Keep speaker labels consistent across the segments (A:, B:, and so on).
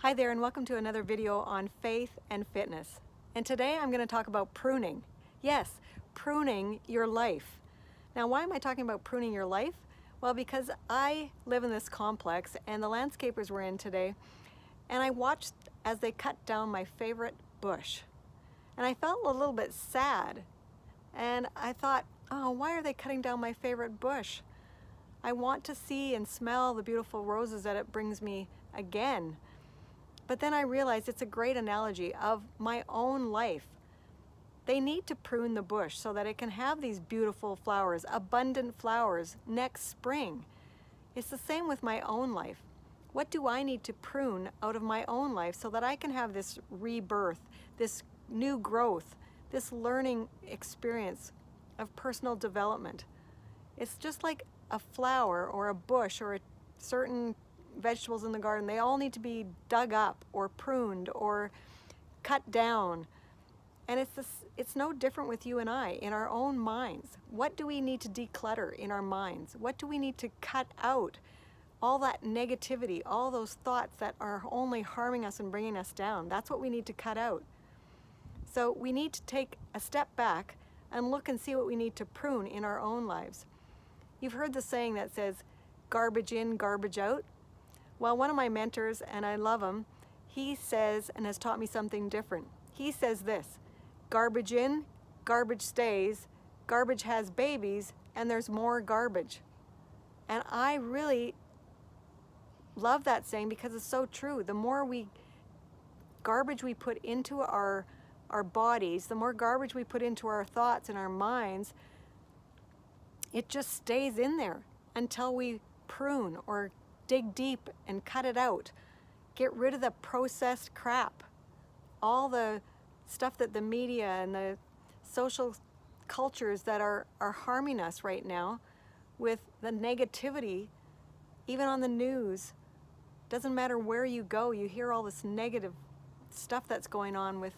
A: Hi there and welcome to another video on faith and fitness. And today I'm going to talk about pruning. Yes, pruning your life. Now why am I talking about pruning your life? Well, because I live in this complex and the landscapers were in today and I watched as they cut down my favorite bush. And I felt a little bit sad. And I thought, oh, why are they cutting down my favorite bush? I want to see and smell the beautiful roses that it brings me again. But then I realized it's a great analogy of my own life. They need to prune the bush so that it can have these beautiful flowers, abundant flowers next spring. It's the same with my own life. What do I need to prune out of my own life so that I can have this rebirth, this new growth, this learning experience of personal development? It's just like a flower or a bush or a certain vegetables in the garden, they all need to be dug up or pruned or cut down. And it's, this, it's no different with you and I in our own minds. What do we need to declutter in our minds? What do we need to cut out? All that negativity, all those thoughts that are only harming us and bringing us down. That's what we need to cut out. So we need to take a step back and look and see what we need to prune in our own lives. You've heard the saying that says, garbage in, garbage out. Well, one of my mentors, and I love him, he says and has taught me something different. He says this, garbage in, garbage stays, garbage has babies, and there's more garbage. And I really love that saying because it's so true. The more we garbage we put into our our bodies, the more garbage we put into our thoughts and our minds, it just stays in there until we prune or dig deep and cut it out. Get rid of the processed crap. All the stuff that the media and the social cultures that are, are harming us right now with the negativity, even on the news. Doesn't matter where you go, you hear all this negative stuff that's going on with,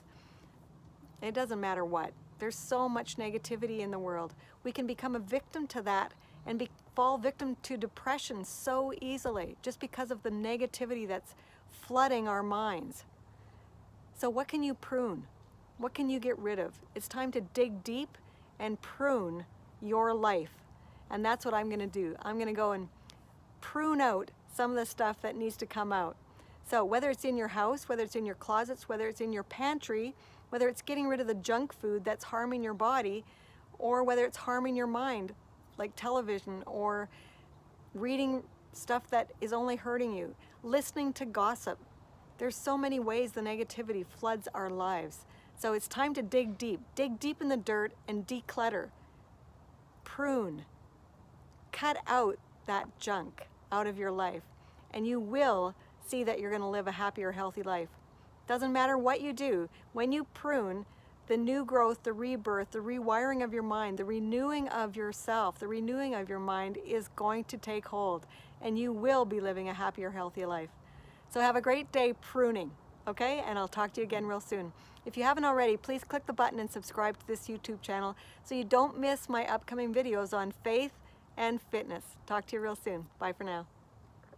A: it doesn't matter what. There's so much negativity in the world. We can become a victim to that and be, fall victim to depression so easily just because of the negativity that's flooding our minds. So what can you prune? What can you get rid of? It's time to dig deep and prune your life. And that's what I'm gonna do. I'm gonna go and prune out some of the stuff that needs to come out. So whether it's in your house, whether it's in your closets, whether it's in your pantry, whether it's getting rid of the junk food that's harming your body, or whether it's harming your mind, like television or reading stuff that is only hurting you, listening to gossip. There's so many ways the negativity floods our lives. So it's time to dig deep. Dig deep in the dirt and declutter. Prune. Cut out that junk out of your life and you will see that you're going to live a happier, healthy life. Doesn't matter what you do, when you prune, the new growth, the rebirth, the rewiring of your mind, the renewing of yourself, the renewing of your mind is going to take hold and you will be living a happier, healthier life. So have a great day pruning, okay? And I'll talk to you again real soon. If you haven't already, please click the button and subscribe to this YouTube channel so you don't miss my upcoming videos on faith and fitness. Talk to you real soon. Bye for now.